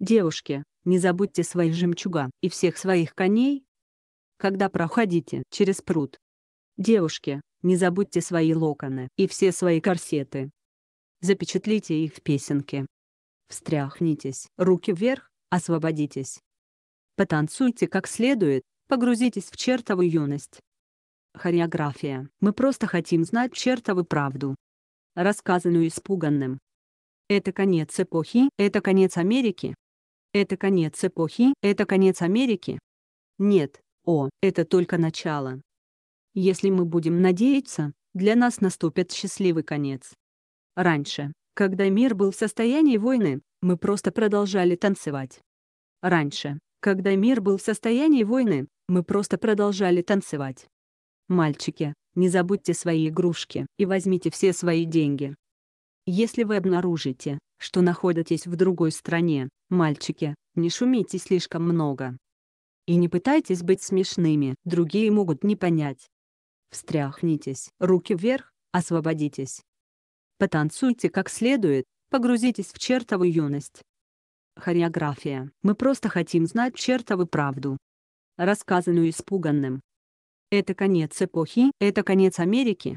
Девушки, не забудьте свои жемчуга и всех своих коней, когда проходите через пруд. Девушки, не забудьте свои локоны и все свои корсеты. Запечатлите их в песенке. Встряхнитесь, руки вверх, освободитесь. Потанцуйте как следует, погрузитесь в чертову юность. Хореография. Мы просто хотим знать чертову правду. Рассказанную испуганным. Это конец эпохи, это конец Америки. Это конец эпохи, это конец Америки. Нет, о, это только начало. Если мы будем надеяться, для нас наступит счастливый конец. Раньше, когда мир был в состоянии войны, мы просто продолжали танцевать. Раньше, когда мир был в состоянии войны, мы просто продолжали танцевать. Мальчики, не забудьте свои игрушки и возьмите все свои деньги. Если вы обнаружите, что находитесь в другой стране, мальчики, не шумите слишком много. И не пытайтесь быть смешными, другие могут не понять. Встряхнитесь, руки вверх, освободитесь. Потанцуйте как следует, погрузитесь в чертову юность. Хореография. Мы просто хотим знать чертову правду. Рассказанную испуганным. Это конец эпохи, это конец Америки.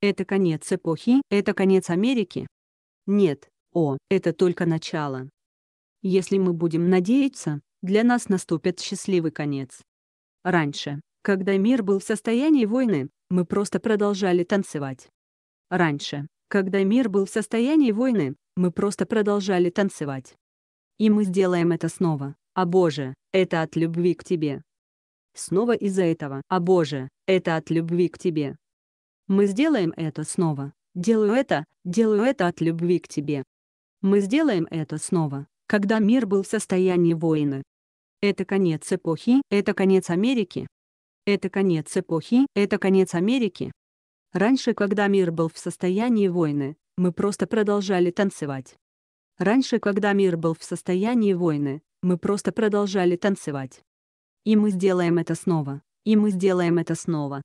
Это конец эпохи, это конец Америки. Нет, о, это только начало. Если мы будем надеяться, для нас наступит счастливый конец. Раньше, когда мир был в состоянии войны, мы просто продолжали танцевать. Раньше, когда мир был в состоянии войны, мы просто продолжали танцевать. И мы сделаем это снова. А Боже, это от любви к Тебе. Снова из-за этого. А Боже, это от любви к Тебе. Мы сделаем это снова. Делаю это, делаю это от любви к Тебе. Мы сделаем это снова, когда мир был в состоянии войны. Это конец эпохи, это конец Америки. Это конец эпохи, это конец Америки. Раньше, когда мир был в состоянии войны, мы просто продолжали танцевать. Раньше, когда мир был в состоянии войны, мы просто продолжали танцевать. И мы сделаем это снова. И мы сделаем это снова.